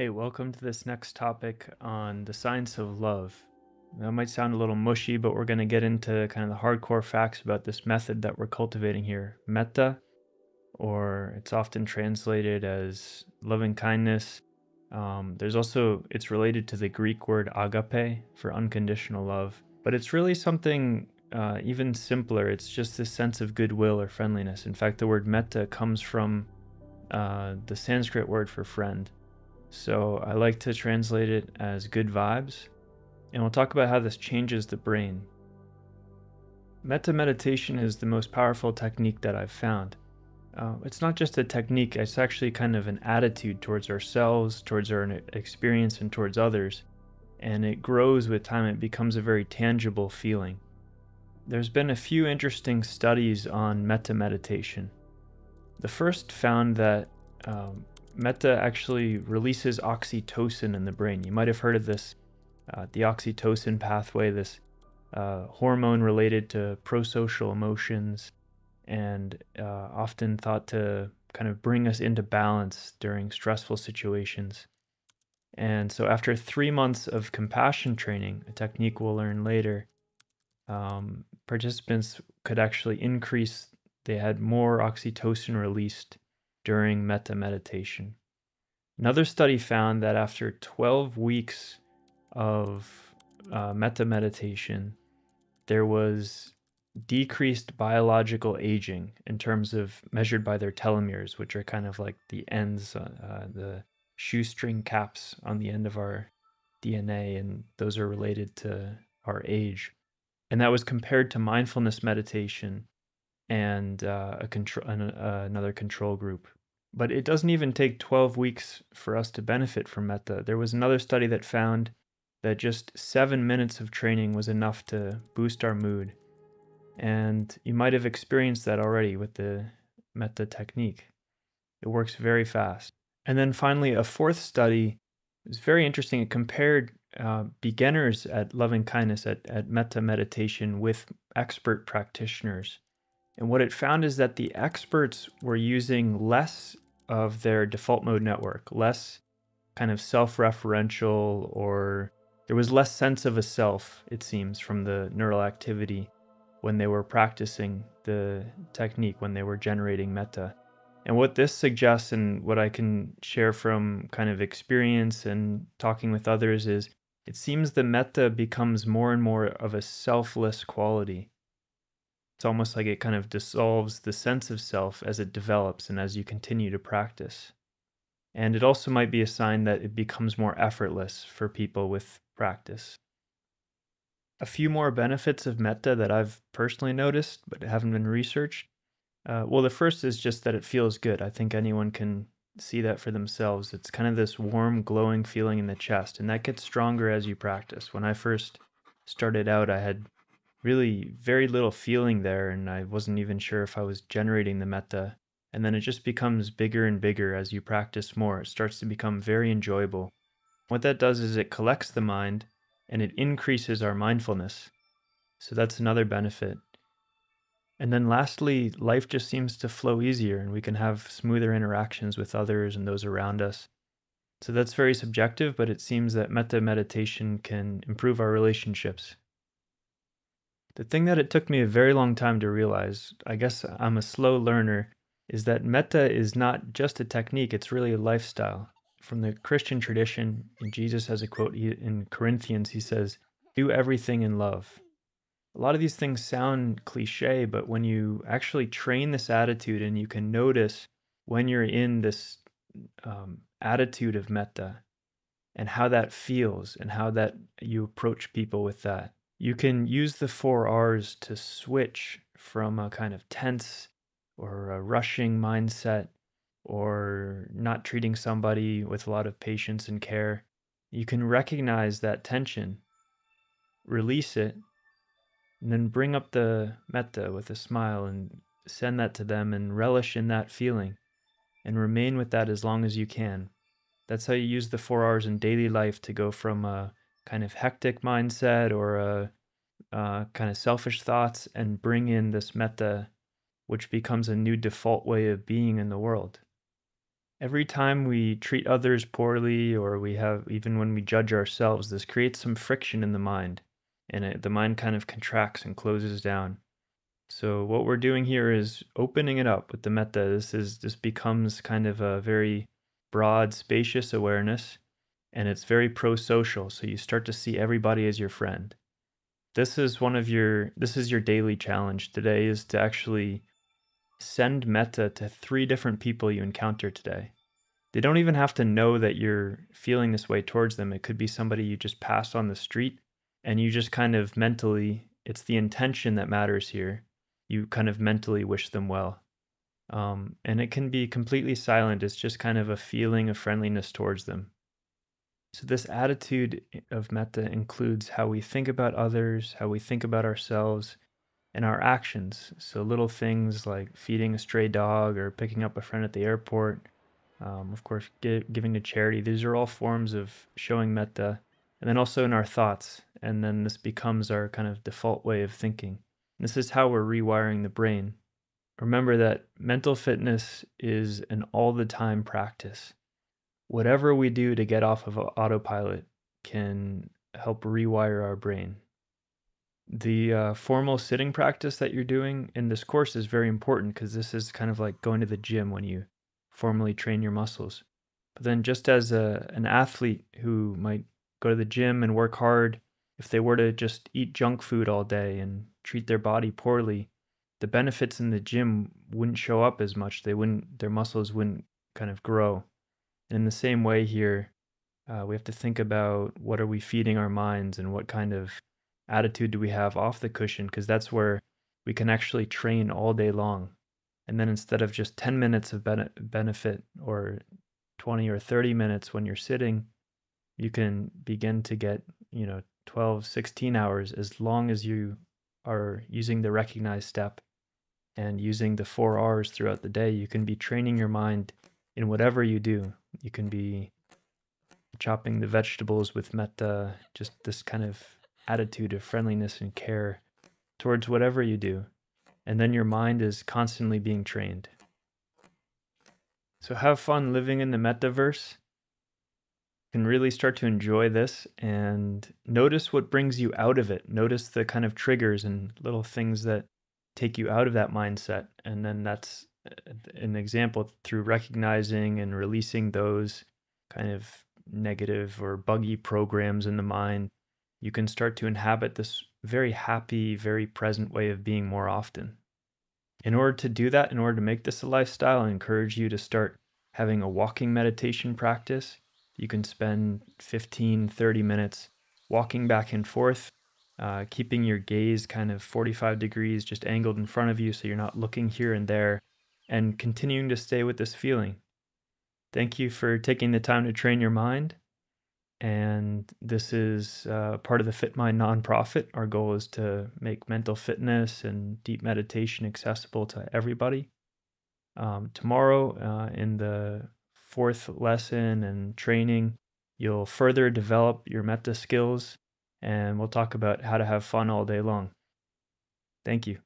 Hey, welcome to this next topic on the science of love. That might sound a little mushy, but we're going to get into kind of the hardcore facts about this method that we're cultivating here. Metta, or it's often translated as loving kindness. Um, there's also, it's related to the Greek word agape for unconditional love, but it's really something uh, even simpler. It's just this sense of goodwill or friendliness. In fact, the word metta comes from uh, the Sanskrit word for friend. So I like to translate it as good vibes, and we'll talk about how this changes the brain. Metta meditation is the most powerful technique that I've found. Uh, it's not just a technique, it's actually kind of an attitude towards ourselves, towards our experience, and towards others. And it grows with time, it becomes a very tangible feeling. There's been a few interesting studies on metta meditation. The first found that um, Metta actually releases oxytocin in the brain. You might have heard of this, uh, the oxytocin pathway, this uh, hormone related to prosocial emotions, and uh, often thought to kind of bring us into balance during stressful situations. And so, after three months of compassion training, a technique we'll learn later, um, participants could actually increase, they had more oxytocin released during metta meditation. Another study found that after 12 weeks of uh, metta meditation, there was decreased biological aging in terms of measured by their telomeres, which are kind of like the ends, uh, uh, the shoestring caps on the end of our DNA, and those are related to our age. And that was compared to mindfulness meditation and uh, a control uh, another control group. But it doesn't even take 12 weeks for us to benefit from metta. There was another study that found that just seven minutes of training was enough to boost our mood. And you might have experienced that already with the metta technique. It works very fast. And then finally, a fourth study was very interesting. It compared uh, beginners at loving kindness, at, at metta meditation, with expert practitioners. And what it found is that the experts were using less of their default mode network, less kind of self referential, or there was less sense of a self, it seems, from the neural activity when they were practicing the technique, when they were generating metta. And what this suggests, and what I can share from kind of experience and talking with others, is it seems the metta becomes more and more of a selfless quality. It's almost like it kind of dissolves the sense of self as it develops and as you continue to practice. And it also might be a sign that it becomes more effortless for people with practice. A few more benefits of metta that I've personally noticed but haven't been researched. Uh, well, the first is just that it feels good. I think anyone can see that for themselves. It's kind of this warm, glowing feeling in the chest, and that gets stronger as you practice. When I first started out, I had really very little feeling there, and I wasn't even sure if I was generating the metta. And then it just becomes bigger and bigger as you practice more. It starts to become very enjoyable. What that does is it collects the mind and it increases our mindfulness. So that's another benefit. And then lastly, life just seems to flow easier and we can have smoother interactions with others and those around us. So that's very subjective, but it seems that metta meditation can improve our relationships. The thing that it took me a very long time to realize, I guess I'm a slow learner, is that metta is not just a technique, it's really a lifestyle from the Christian tradition, Jesus has a quote in Corinthians. He says, Do everything in love. A lot of these things sound cliche, but when you actually train this attitude and you can notice when you're in this um, attitude of metta and how that feels and how that you approach people with that, you can use the four R's to switch from a kind of tense or a rushing mindset or not treating somebody with a lot of patience and care, you can recognize that tension, release it, and then bring up the metta with a smile and send that to them and relish in that feeling and remain with that as long as you can. That's how you use the four R's in daily life to go from a kind of hectic mindset or a, a kind of selfish thoughts and bring in this metta, which becomes a new default way of being in the world. Every time we treat others poorly, or we have, even when we judge ourselves, this creates some friction in the mind, and it, the mind kind of contracts and closes down. So what we're doing here is opening it up with the metta. This is this becomes kind of a very broad, spacious awareness, and it's very pro-social. So you start to see everybody as your friend. This is one of your this is your daily challenge today is to actually send metta to three different people you encounter today. They don't even have to know that you're feeling this way towards them. It could be somebody you just passed on the street and you just kind of mentally, it's the intention that matters here. You kind of mentally wish them well. Um, and it can be completely silent. It's just kind of a feeling of friendliness towards them. So, this attitude of metta includes how we think about others, how we think about ourselves, and our actions. So little things like feeding a stray dog or picking up a friend at the airport, um, of course, giving to charity. These are all forms of showing metta. And then also in our thoughts. And then this becomes our kind of default way of thinking. This is how we're rewiring the brain. Remember that mental fitness is an all the time practice. Whatever we do to get off of autopilot can help rewire our brain the uh, formal sitting practice that you're doing in this course is very important because this is kind of like going to the gym when you formally train your muscles. But then, just as a, an athlete who might go to the gym and work hard, if they were to just eat junk food all day and treat their body poorly, the benefits in the gym wouldn't show up as much. They wouldn't, their muscles wouldn't kind of grow. And in the same way here, uh, we have to think about what are we feeding our minds and what kind of attitude do we have off the cushion because that's where we can actually train all day long and then instead of just 10 minutes of bene- benefit or 20 or 30 minutes when you're sitting you can begin to get you know 12 16 hours as long as you are using the recognized step and using the four R's throughout the day, you can be training your mind in whatever you do. You can be chopping the vegetables with metta, just this kind of attitude of friendliness and care towards whatever you do. And then your mind is constantly being trained. So have fun living in the metta-verse. You can really start to enjoy this and notice what brings you out of it. Notice the kind of triggers and little things that take you out of that mindset. And then that's an example through recognizing and releasing those kind of negative or buggy programs in the mind you can start to inhabit this very happy, very present way of being more often. In order to do that, in order to make this a lifestyle, I encourage you to start having a walking meditation practice. You can spend 15, 30 minutes walking back and forth, uh, keeping your gaze kind of 45 degrees just angled in front of you so you're not looking here and there, and continuing to stay with this feeling. Thank you for taking the time to train your mind and this is uh, part of the FitMind nonprofit. Our goal is to make mental fitness and deep meditation accessible to everybody. Um, tomorrow, uh, in the fourth lesson and training, you'll further develop your metta skills, and we'll talk about how to have fun all day long. Thank you.